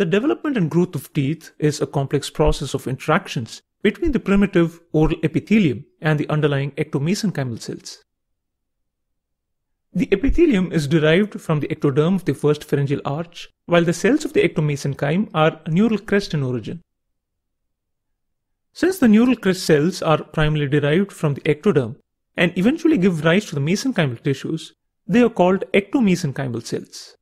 The development and growth of teeth is a complex process of interactions between the primitive oral epithelium and the underlying ectomesenchymal cells. The epithelium is derived from the ectoderm of the first pharyngeal arch, while the cells of the ectomesenchyme are neural crest in origin. Since the neural crest cells are primarily derived from the ectoderm and eventually give rise to the mesenchymal tissues, they are called ectomesenchymal cells.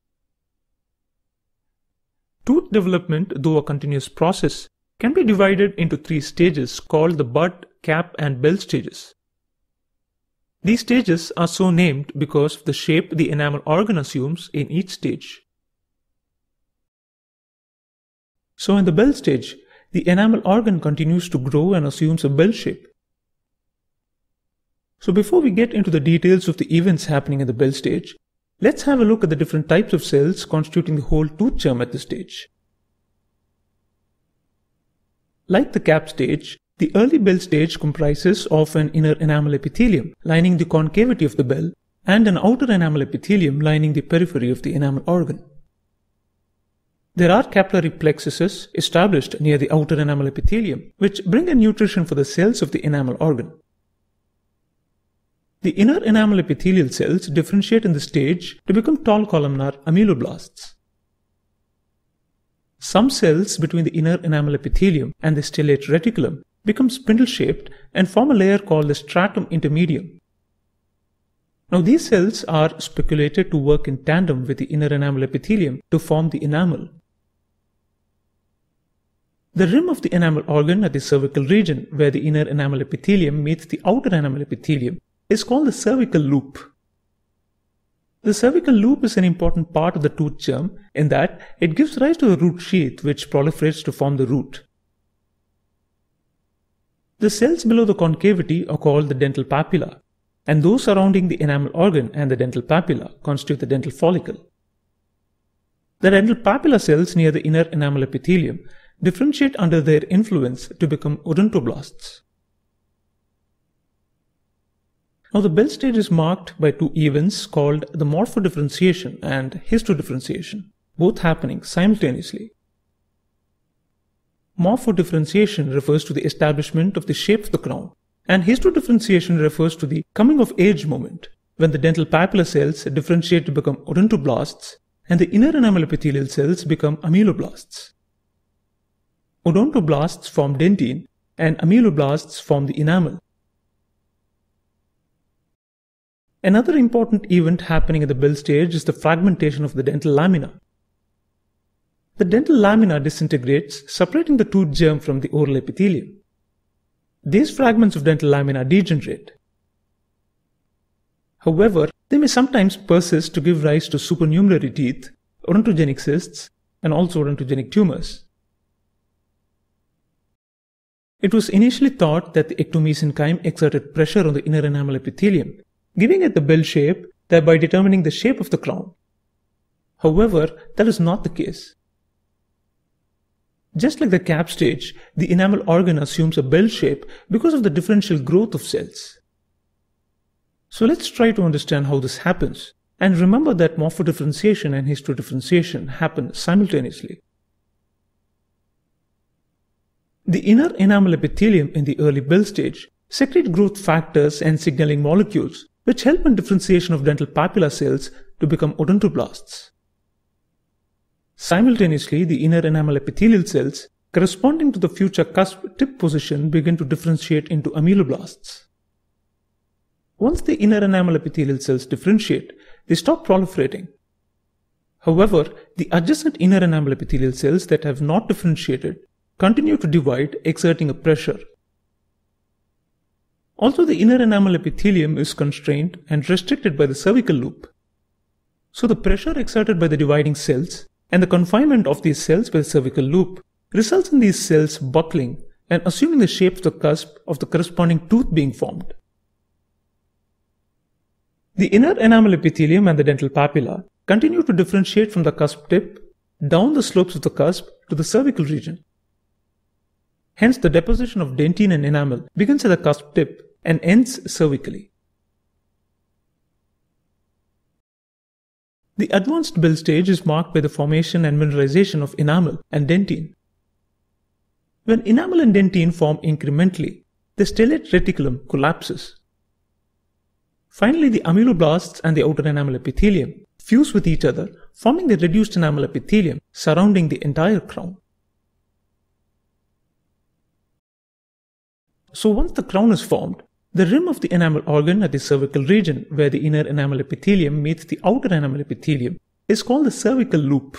Tooth development, though a continuous process, can be divided into three stages called the bud, cap, and bell stages. These stages are so named because of the shape the enamel organ assumes in each stage. So in the bell stage, the enamel organ continues to grow and assumes a bell shape. So before we get into the details of the events happening in the bell stage, let's have a look at the different types of cells constituting the whole tooth germ at this stage. Like the cap stage, the early bell stage comprises of an inner enamel epithelium lining the concavity of the bell and an outer enamel epithelium lining the periphery of the enamel organ. There are capillary plexuses established near the outer enamel epithelium, which bring in nutrition for the cells of the enamel organ. The inner enamel epithelial cells differentiate in this stage to become tall columnar ameloblasts. Some cells between the inner enamel epithelium and the stellate reticulum become spindle-shaped and form a layer called the stratum intermedium. Now these cells are speculated to work in tandem with the inner enamel epithelium to form the enamel. The rim of the enamel organ at the cervical region where the inner enamel epithelium meets the outer enamel epithelium is called the cervical loop. The cervical loop is an important part of the tooth germ in that it gives rise to the root sheath which proliferates to form the root. The cells below the concavity are called the dental papilla, and those surrounding the enamel organ and the dental papilla constitute the dental follicle. The dental papilla cells near the inner enamel epithelium differentiate under their influence to become odontoblasts. Now the Bell stage is marked by two events called the morphodifferentiation and histodifferentiation, both happening simultaneously. Morphodifferentiation refers to the establishment of the shape of the crown, and histodifferentiation refers to the coming of age moment, when the dental papilla cells differentiate to become odontoblasts and the inner enamel epithelial cells become ameloblasts. Odontoblasts form dentine and ameloblasts form the enamel. Another important event happening at the Bell stage is the fragmentation of the dental lamina. The dental lamina disintegrates, separating the tooth germ from the oral epithelium. These fragments of dental lamina degenerate. However, they may sometimes persist to give rise to supernumerary teeth, odontogenic cysts, and also odontogenic tumors. It was initially thought that the ectomesenchyme exerted pressure on the inner enamel epithelium giving it the bell shape, thereby determining the shape of the crown. However, that is not the case. Just like the cap stage, the enamel organ assumes a bell shape because of the differential growth of cells. So let's try to understand how this happens, and remember that morphodifferentiation and histodifferentiation happen simultaneously. The inner enamel epithelium in the early bell stage secrete growth factors and signaling molecules which help in differentiation of dental papilla cells to become odontoblasts. Simultaneously, the inner enamel epithelial cells corresponding to the future cusp tip position begin to differentiate into ameloblasts. Once the inner enamel epithelial cells differentiate, they stop proliferating. However, the adjacent inner enamel epithelial cells that have not differentiated continue to divide, exerting a pressure also, the inner enamel epithelium is constrained and restricted by the cervical loop. So the pressure exerted by the dividing cells and the confinement of these cells by the cervical loop results in these cells buckling and assuming the shape of the cusp of the corresponding tooth being formed. The inner enamel epithelium and the dental papilla continue to differentiate from the cusp tip down the slopes of the cusp to the cervical region. Hence, the deposition of dentine and enamel begins at the cusp tip and ends cervically. The advanced bell stage is marked by the formation and mineralization of enamel and dentine. When enamel and dentine form incrementally, the stellate reticulum collapses. Finally, the ameloblasts and the outer enamel epithelium fuse with each other, forming the reduced enamel epithelium surrounding the entire crown. So once the crown is formed, the rim of the enamel organ at the cervical region, where the inner enamel epithelium meets the outer enamel epithelium, is called the cervical loop.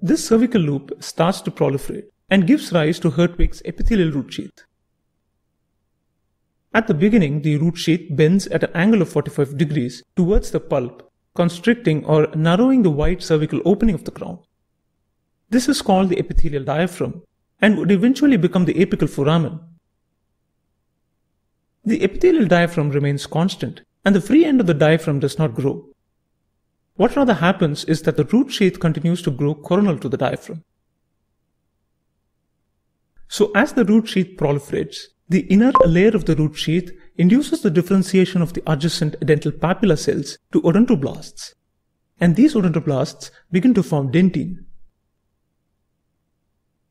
This cervical loop starts to proliferate and gives rise to Hertwig's epithelial root sheath. At the beginning, the root sheath bends at an angle of 45 degrees towards the pulp, constricting or narrowing the wide cervical opening of the crown. This is called the epithelial diaphragm and would eventually become the apical foramen. The epithelial diaphragm remains constant and the free end of the diaphragm does not grow. What rather happens is that the root sheath continues to grow coronal to the diaphragm. So as the root sheath proliferates, the inner layer of the root sheath induces the differentiation of the adjacent dental papilla cells to odontoblasts. And these odontoblasts begin to form dentine.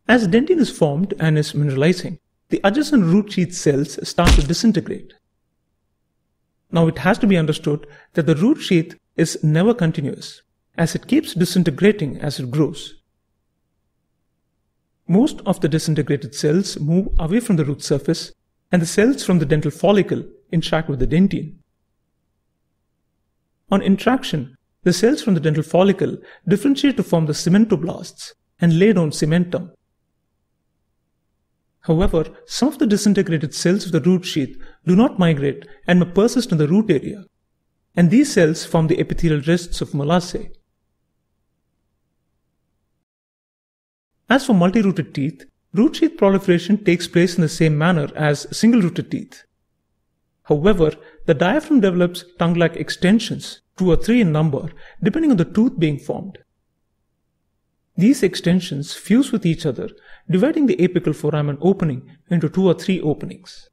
As dentine is formed and is mineralizing, the adjacent root sheath cells start to disintegrate. Now it has to be understood that the root sheath is never continuous, as it keeps disintegrating as it grows. Most of the disintegrated cells move away from the root surface and the cells from the dental follicle interact with the dentine. On interaction, the cells from the dental follicle differentiate to form the cementoblasts and lay down cementum. However, some of the disintegrated cells of the root sheath do not migrate and may persist in the root area, and these cells form the epithelial rests of Malassez. As for multi-rooted teeth, root sheath proliferation takes place in the same manner as single-rooted teeth. However, the diaphragm develops tongue-like extensions, two or three in number, depending on the tooth being formed. These extensions fuse with each other, dividing the apical foramen opening into two or three openings.